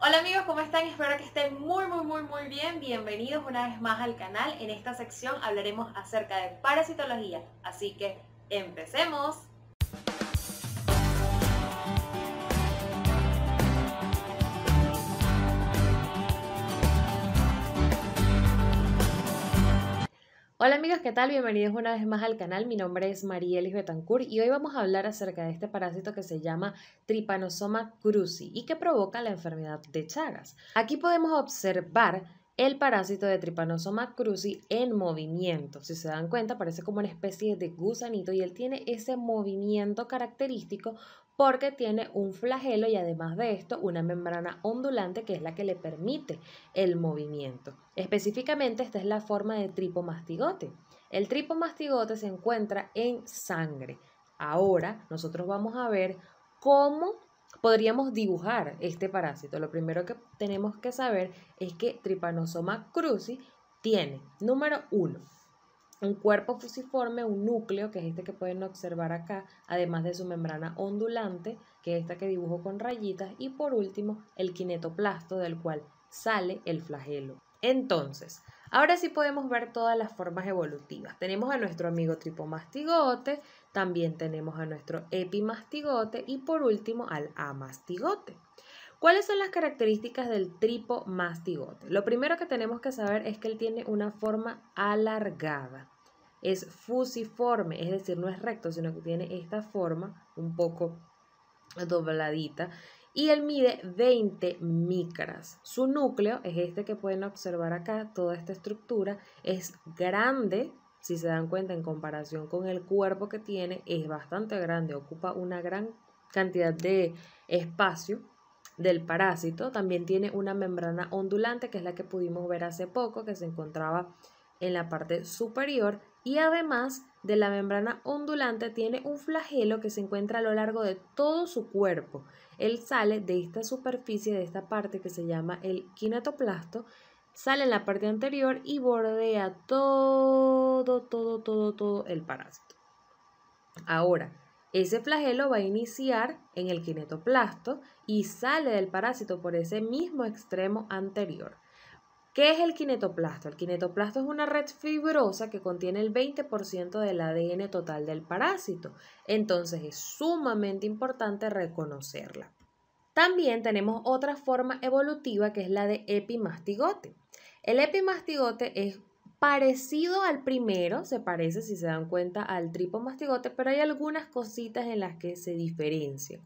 Hola amigos, ¿cómo están? Espero que estén muy, muy, muy, muy bien. Bienvenidos una vez más al canal. En esta sección hablaremos acerca de parasitología. Así que, empecemos. Hola amigos, ¿qué tal? Bienvenidos una vez más al canal. Mi nombre es Marielis Betancourt y hoy vamos a hablar acerca de este parásito que se llama Trypanosoma cruzi y que provoca la enfermedad de Chagas. Aquí podemos observar el parásito de Trypanosoma cruzi en movimiento. Si se dan cuenta, parece como una especie de gusanito y él tiene ese movimiento característico porque tiene un flagelo y además de esto una membrana ondulante que es la que le permite el movimiento. Específicamente esta es la forma de tripomastigote. El tripomastigote se encuentra en sangre. Ahora nosotros vamos a ver cómo podríamos dibujar este parásito. Lo primero que tenemos que saber es que Trypanosoma cruzi tiene, número uno, un cuerpo fusiforme, un núcleo, que es este que pueden observar acá, además de su membrana ondulante, que es esta que dibujo con rayitas, y por último el kinetoplasto del cual sale el flagelo. Entonces, ahora sí podemos ver todas las formas evolutivas. Tenemos a nuestro amigo tripomastigote, también tenemos a nuestro epimastigote y por último al amastigote. ¿Cuáles son las características del tripomastigote? Lo primero que tenemos que saber es que él tiene una forma alargada. Es fusiforme, es decir, no es recto, sino que tiene esta forma un poco dobladita. Y él mide 20 micras. Su núcleo es este que pueden observar acá, toda esta estructura es grande, si se dan cuenta en comparación con el cuerpo que tiene, es bastante grande, ocupa una gran cantidad de espacio del parásito. También tiene una membrana ondulante, que es la que pudimos ver hace poco, que se encontraba en la parte superior. Y además de la membrana ondulante, tiene un flagelo que se encuentra a lo largo de todo su cuerpo. Él sale de esta superficie, de esta parte que se llama el kinetoplasto, sale en la parte anterior y bordea todo, todo, todo, todo el parásito. Ahora, ese flagelo va a iniciar en el kinetoplasto y sale del parásito por ese mismo extremo anterior. ¿Qué es el kinetoplasto? El kinetoplasto es una red fibrosa que contiene el 20% del ADN total del parásito. Entonces es sumamente importante reconocerla. También tenemos otra forma evolutiva que es la de epimastigote. El epimastigote es parecido al primero, se parece si se dan cuenta al tripomastigote, pero hay algunas cositas en las que se diferencia.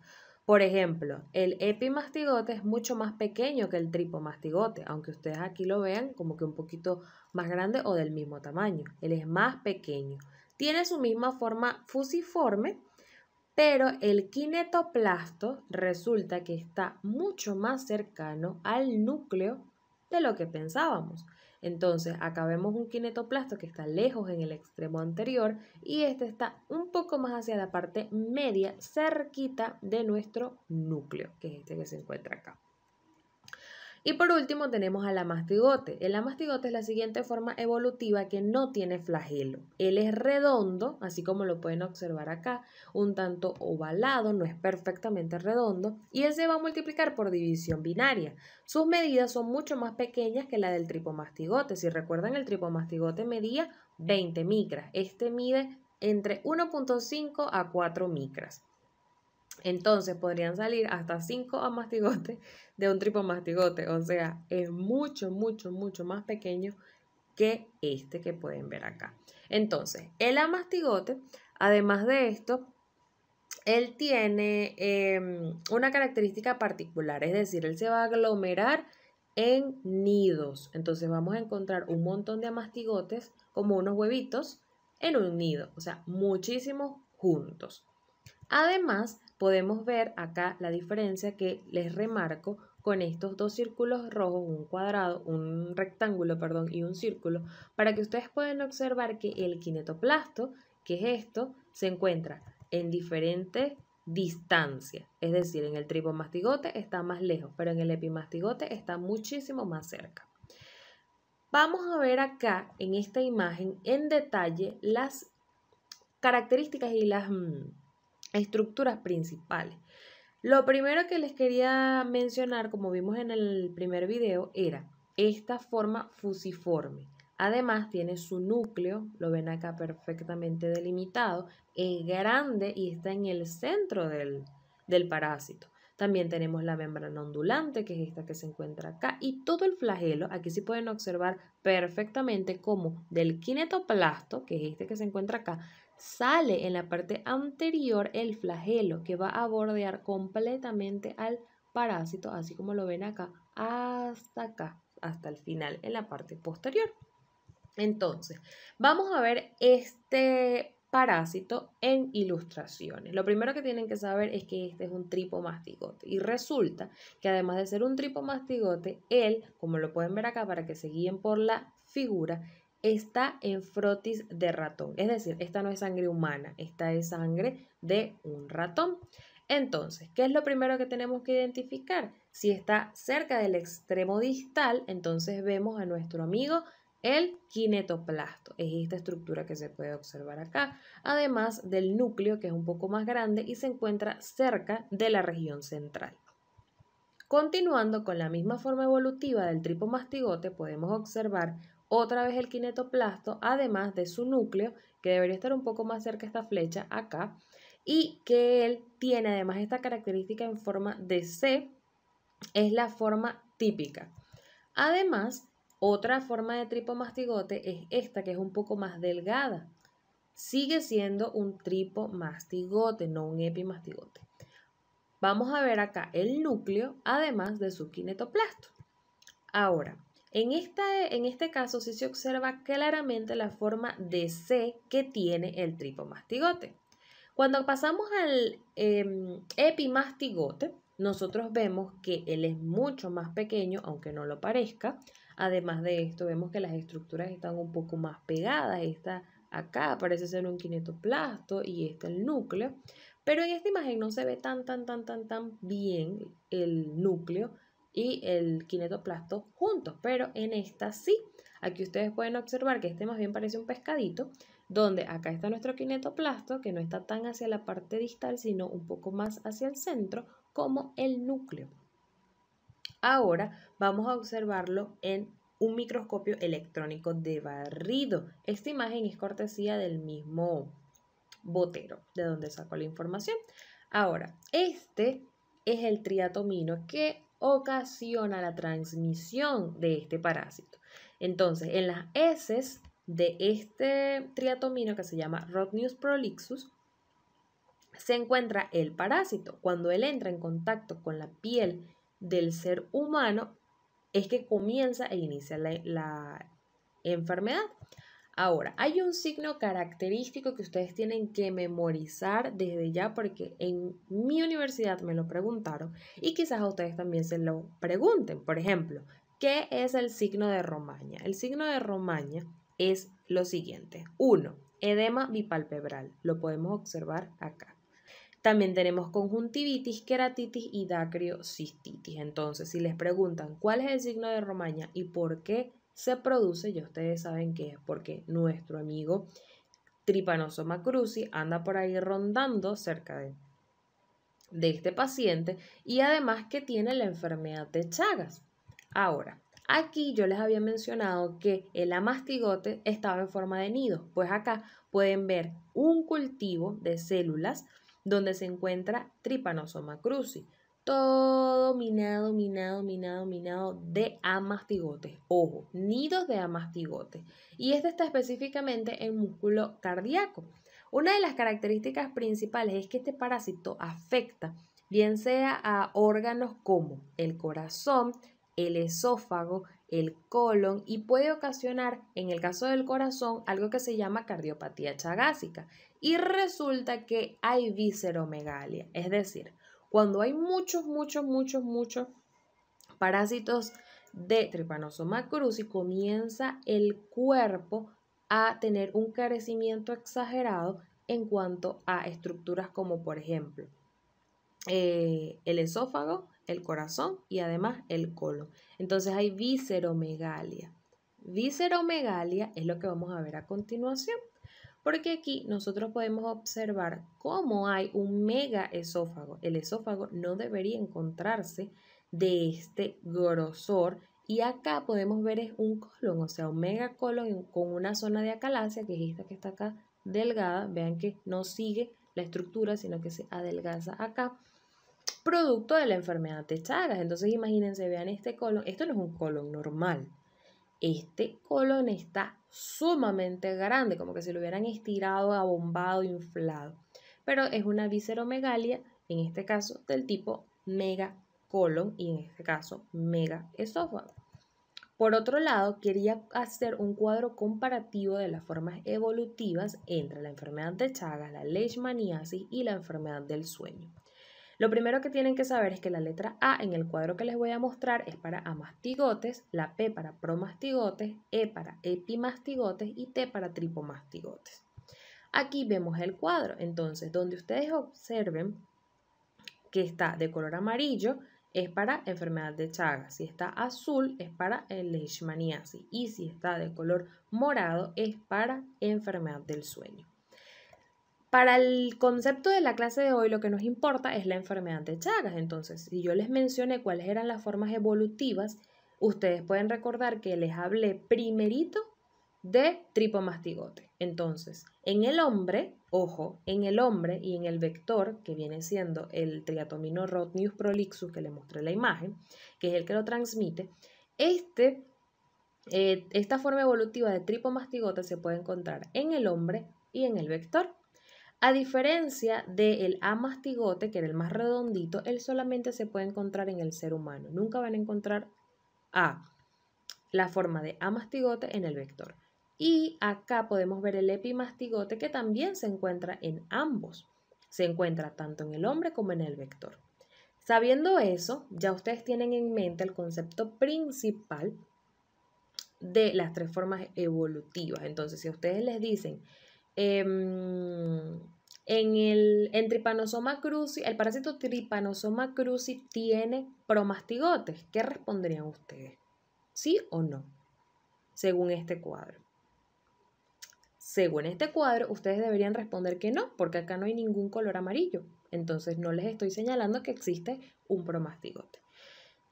Por ejemplo, el epimastigote es mucho más pequeño que el tripomastigote, aunque ustedes aquí lo vean como que un poquito más grande o del mismo tamaño. Él es más pequeño. Tiene su misma forma fusiforme, pero el kinetoplasto resulta que está mucho más cercano al núcleo de lo que pensábamos. Entonces, acá vemos un kinetoplasto que está lejos en el extremo anterior y este está un poco más hacia la parte media, cerquita de nuestro núcleo, que es este que se encuentra acá. Y por último tenemos al amastigote. El amastigote es la siguiente forma evolutiva que no tiene flagelo. Él es redondo, así como lo pueden observar acá, un tanto ovalado, no es perfectamente redondo, y él se va a multiplicar por división binaria. Sus medidas son mucho más pequeñas que la del tripomastigote. Si recuerdan, el tripomastigote medía 20 micras. Este mide entre 1.5 a 4 micras. Entonces podrían salir hasta 5 amastigotes de un tripomastigote. O sea, es mucho, mucho, mucho más pequeño que este que pueden ver acá. Entonces, el amastigote, además de esto, él tiene em, una característica particular, es decir, él se va a aglomerar en nidos. Entonces vamos a encontrar un montón de amastigotes como unos huevitos en un nido, o sea, muchísimos juntos. Además, podemos ver acá la diferencia que les remarco con estos dos círculos rojos, un cuadrado, un rectángulo, perdón, y un círculo, para que ustedes puedan observar que el kinetoplasto, que es esto, se encuentra en diferentes distancias. Es decir, en el tripomastigote está más lejos, pero en el epimastigote está muchísimo más cerca. Vamos a ver acá en esta imagen en detalle las características y las mm, estructuras principales. Lo primero que les quería mencionar, como vimos en el primer video, era esta forma fusiforme. Además tiene su núcleo, lo ven acá perfectamente delimitado, es grande y está en el centro del, del parásito. También tenemos la membrana ondulante, que es esta que se encuentra acá, y todo el flagelo. Aquí sí pueden observar perfectamente cómo del kinetoplasto, que es este que se encuentra acá, sale en la parte anterior el flagelo que va a bordear completamente al parásito, así como lo ven acá, hasta acá, hasta el final, en la parte posterior. Entonces, vamos a ver este parásito en ilustraciones. Lo primero que tienen que saber es que este es un tripomastigote y resulta que además de ser un tripomastigote, él, como lo pueden ver acá para que se guíen por la figura, está en frotis de ratón. Es decir, esta no es sangre humana, esta es sangre de un ratón. Entonces, ¿qué es lo primero que tenemos que identificar? Si está cerca del extremo distal, entonces vemos a nuestro amigo el kinetoplasto es esta estructura que se puede observar acá, además del núcleo que es un poco más grande y se encuentra cerca de la región central. Continuando con la misma forma evolutiva del tripomastigote, podemos observar otra vez el kinetoplasto, además de su núcleo, que debería estar un poco más cerca de esta flecha acá, y que él tiene además esta característica en forma de C, es la forma típica. Además, otra forma de tripomastigote es esta, que es un poco más delgada. Sigue siendo un tripomastigote, no un epimastigote. Vamos a ver acá el núcleo, además de su kinetoplasto. Ahora, en, en este caso sí se observa claramente la forma de C que tiene el tripomastigote. Cuando pasamos al em, epimastigote, nosotros vemos que él es mucho más pequeño, aunque no lo parezca. Además de esto, vemos que las estructuras están un poco más pegadas. Esta acá parece ser un kinetoplasto y este el núcleo. Pero en esta imagen no se ve tan, tan, tan, tan, tan bien el núcleo y el kinetoplasto juntos. Pero en esta sí. Aquí ustedes pueden observar que este más bien parece un pescadito, donde acá está nuestro kinetoplasto, que no está tan hacia la parte distal, sino un poco más hacia el centro, como el núcleo. Ahora vamos a observarlo en un microscopio electrónico de barrido. Esta imagen es cortesía del mismo Botero, de donde sacó la información. Ahora, este es el triatomino que ocasiona la transmisión de este parásito. Entonces, en las heces de este triatomino que se llama Rhodnius prolixus, se encuentra el parásito. Cuando él entra en contacto con la piel del ser humano, es que comienza e inicia la, enfermedad. Ahora, hay un signo característico que ustedes tienen que memorizar desde ya porque en mi universidad me lo preguntaron y quizás a ustedes también se lo pregunten. Por ejemplo, ¿qué es el signo de Romaña? El signo de Romaña es lo siguiente. Uno, Edema bipalpebral. Lo podemos observar acá. También tenemos conjuntivitis, queratitis y dacriocistitis. Entonces, si les preguntan cuál es el signo de Romaña y por qué se produce, ya ustedes saben que es porque nuestro amigo Trypanosoma cruzi anda por ahí rondando cerca de, de este paciente y además que tiene la enfermedad de Chagas. Ahora, Aquí yo les había mencionado que el amastigote estaba en forma de nido, pues acá pueden ver un cultivo de células donde se encuentra Trypanosoma cruzi. Todo minado, minado, minado, minado de amastigotes. Ojo, nidos de amastigotes. Y este está específicamente en músculo cardíaco. Una de las características principales es que este parásito afecta bien sea a órganos como el corazón, el esófago, el colon y puede ocasionar, en el caso del corazón, algo que se llama cardiopatía chagásica. Y resulta que hay visceromegalia, es decir, cuando hay muchos, muchos, muchos, muchos parásitos de Trypanosoma cruzi, comienza el cuerpo a tener un carecimiento exagerado en cuanto a estructuras como por ejemplo eh, el esófago, el corazón y además el colon. Entonces hay visceromegalia. Visceromegalia es lo que vamos a ver a continuación. Porque aquí nosotros podemos observar cómo hay un mega esófago. El esófago no debería encontrarse de este grosor y acá podemos ver es un colon, o sea, un mega colon con una zona de acalasia, que es esta que está acá delgada. Vean que no sigue la estructura, sino que se adelgaza acá, producto de la enfermedad de Chagas. Entonces imagínense, vean este colon, esto no es un colon normal. Este colon está sumamente grande, como que se lo hubieran estirado, abombado, inflado. Pero es una visceromegalia, en este caso del tipo megacolon y en este caso mega esófago. Por otro lado, quería hacer un cuadro comparativo de las formas evolutivas entre la enfermedad de Chagas, la leishmaniasis y la enfermedad del sueño. Lo primero que tienen que saber es que la letra A en el cuadro que les voy a mostrar es para amastigotes, la P para promastigotes, E para epimastigotes y T para tripomastigotes. Aquí vemos el cuadro, entonces donde ustedes observen que está de color amarillo, es para enfermedad de Chagas. Si está azul es para leishmaniasis y si está de color morado es para enfermedad del sueño. Para el concepto de la clase de hoy lo que nos importa es la enfermedad de Chagas. Entonces, si yo les mencioné cuáles eran las formas evolutivas, ustedes pueden recordar que les hablé primerito de tripomastigote. Entonces, en el hombre, ojo, en el hombre y en el vector, que viene siendo el triatomino rotnius prolixus que le mostré la imagen, que es el que lo transmite, este, eh, esta forma evolutiva de tripomastigote se puede encontrar en el hombre y en el vector. A diferencia del amastigote, que era el más redondito, él solamente se puede encontrar en el ser humano. Nunca van a encontrar a la forma de amastigote en el vector. Y acá podemos ver el epimastigote que también se encuentra en ambos. Se encuentra tanto en el hombre como en el vector. Sabiendo eso, ya ustedes tienen en mente el concepto principal de las tres formas evolutivas. Entonces, si a ustedes les dicen, em, en el en cruzi, el parásito Trypanosoma cruzi tiene promastigotes, ¿qué responderían ustedes? ¿Sí o no? Según este cuadro. Según este cuadro, ustedes deberían responder que no, porque acá no hay ningún color amarillo. Entonces no les estoy señalando que existe un promastigote.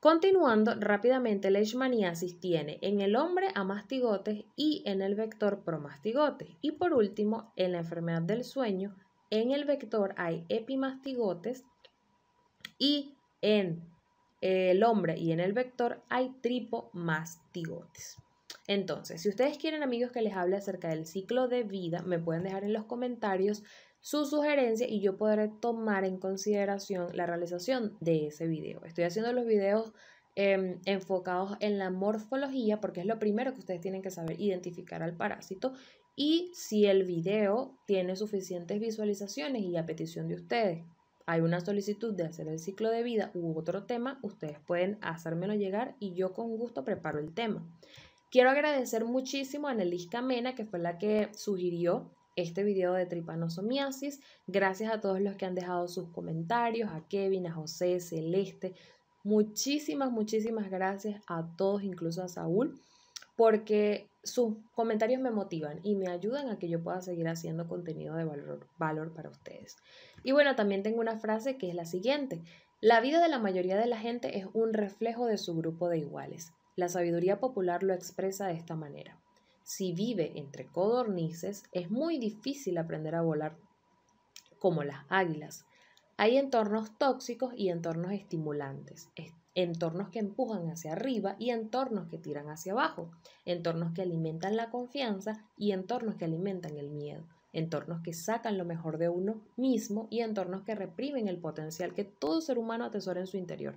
Continuando rápidamente, leishmaniasis tiene en el hombre amastigotes y en el vector promastigotes. Y por último, en la enfermedad del sueño, en el vector hay epimastigotes y en el hombre y en el vector hay tripomastigotes. Entonces, si ustedes quieren amigos que les hable acerca del ciclo de vida, me pueden dejar en los comentarios su sugerencia y yo podré tomar en consideración la realización de ese video. Estoy haciendo los videos em, enfocados en la morfología porque es lo primero que ustedes tienen que saber, identificar al parásito y si el video tiene suficientes visualizaciones y a petición de ustedes hay una solicitud de hacer el ciclo de vida u otro tema, ustedes pueden hacérmelo llegar y yo con gusto preparo el tema. Quiero agradecer muchísimo a Nelis Camena, que fue la que sugirió este video de tripanosomiasis. Gracias a todos los que han dejado sus comentarios, a Kevin, a José, Celeste. Muchísimas, muchísimas gracias a todos, incluso a Saúl, porque sus comentarios me motivan y me ayudan a que yo pueda seguir haciendo contenido de valor, valor para ustedes. Y bueno, también tengo una frase que es la siguiente. La vida de la mayoría de la gente es un reflejo de su grupo de iguales. La sabiduría popular lo expresa de esta manera. Si vive entre codornices, es muy difícil aprender a volar como las águilas. Hay entornos tóxicos y entornos estimulantes, entornos que empujan hacia arriba y entornos que tiran hacia abajo, entornos que alimentan la confianza y entornos que alimentan el miedo, entornos que sacan lo mejor de uno mismo y entornos que reprimen el potencial que todo ser humano atesora en su interior.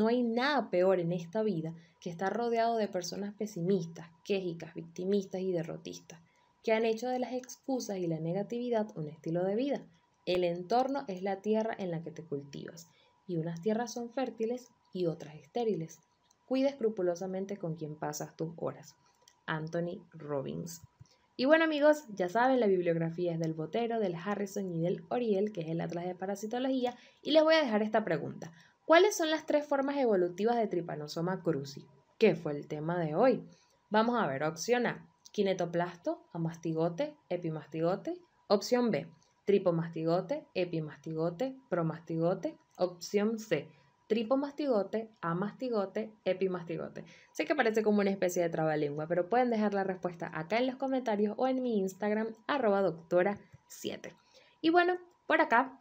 No hay nada peor en esta vida que estar rodeado de personas pesimistas, quejicas, victimistas y derrotistas, que han hecho de las excusas y la negatividad un estilo de vida. El entorno es la tierra en la que te cultivas, y unas tierras son fértiles y otras estériles. Cuida escrupulosamente con quien pasas tus horas. Anthony Robbins. Y bueno amigos, ya saben, la bibliografía es del Botero, del Harrison y del Oriel, que es el Atlas de Parasitología, y les voy a dejar esta pregunta. ¿Cuáles son las tres formas evolutivas de Trypanosoma cruzi? ¿Qué fue el tema de hoy? Vamos a ver, opción A, kinetoplasto, amastigote, epimastigote. Opción B, tripomastigote, epimastigote, promastigote. Opción C, tripomastigote, amastigote, epimastigote. Sé que parece como una especie de trabalengua, pero pueden dejar la respuesta acá en los comentarios o en mi Instagram, arroba doctora 7. Y bueno, por acá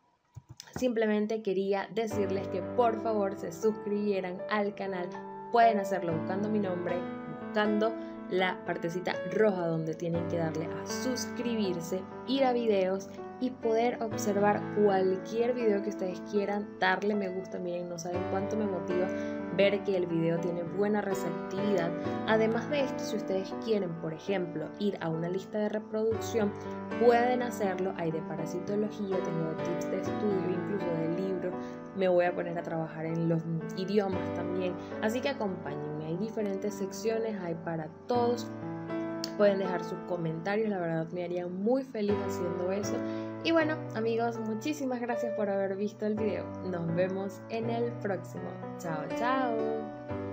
simplemente quería decirles que por favor se suscribieran al canal. Pueden hacerlo buscando mi nombre, buscando la partecita roja donde tienen que darle a suscribirse, ir a videos y poder observar cualquier video que ustedes quieran, darle me gusta, miren, no saben cuánto me motiva ver que el video tiene buena receptividad. Además de esto, si ustedes quieren, por ejemplo, ir a una lista de reproducción, pueden hacerlo. Hay de parasitología, tengo tips de estudio, incluso de libros. Me voy a poner a trabajar en los idiomas también. Así que acompáñenme. Hay diferentes secciones, hay para todos pueden dejar sus comentarios, la verdad me haría muy feliz haciendo eso. Y bueno, amigos, muchísimas gracias por haber visto el video. Nos vemos en el próximo. Chao, chao.